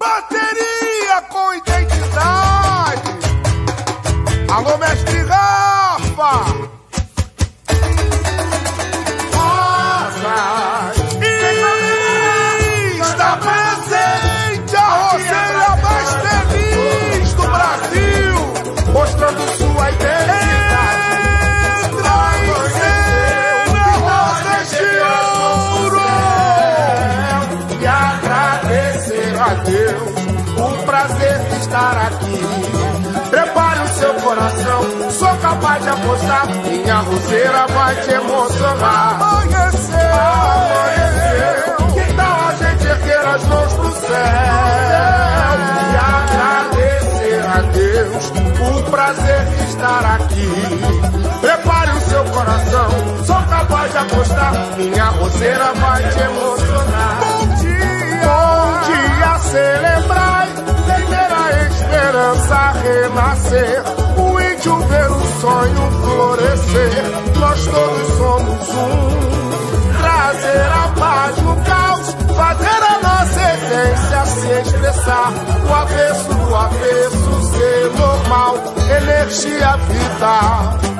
Party! A Deus o prazer de estar aqui. Prepare o seu coração, sou capaz de apostar. Minha roseira vai te emocionar. Amanheceu. Amanheceu, que tal a gente erguer as mãos pro céu e agradecer a Deus o prazer de estar aqui. Prepare o seu coração, sou capaz de apostar. Minha roseira vai te emocionar. Renascer, o índio ver o sonho florescer, nós todos somos um, trazer a paz no caos, fazer a nossa essência se expressar, o avesso, o avesso ser normal, energia vital.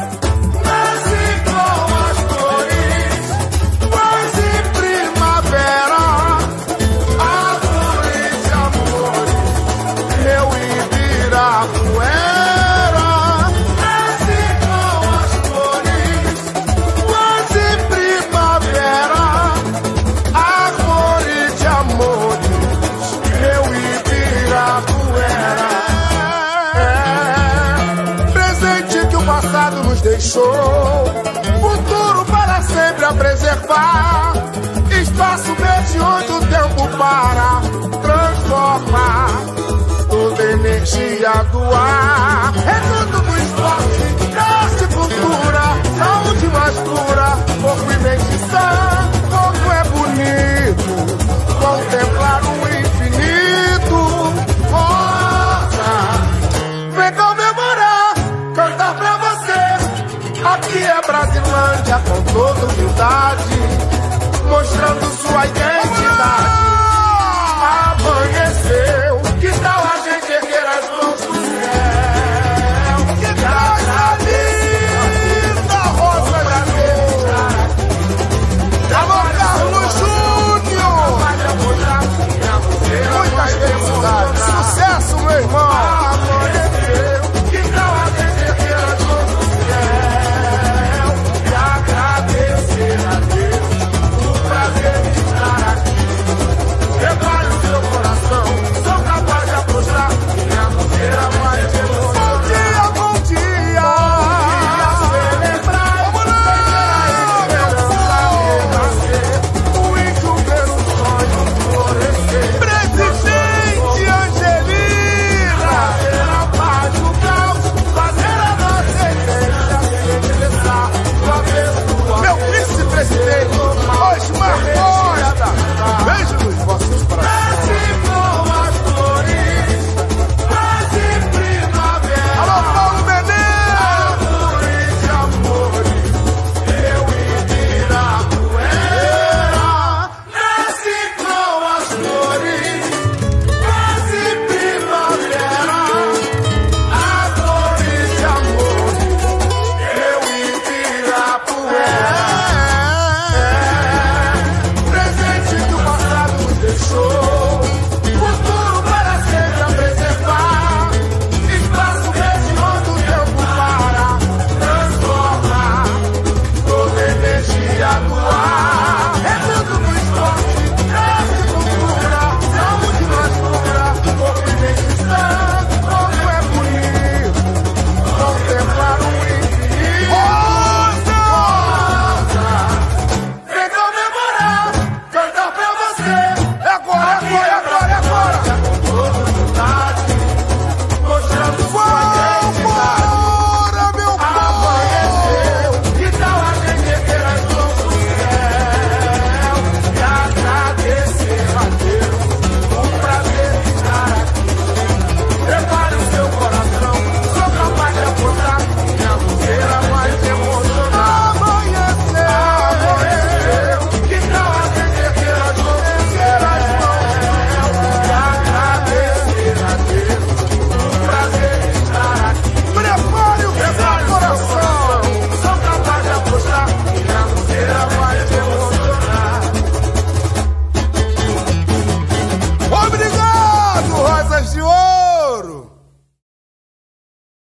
Passado nos deixou, futuro para sempre a preservar. Espaço verde onde o tempo para, transforma toda energia do ar. É tudo do esporte, arte, cultura, saúde mais pura, corpo e mente. Aqui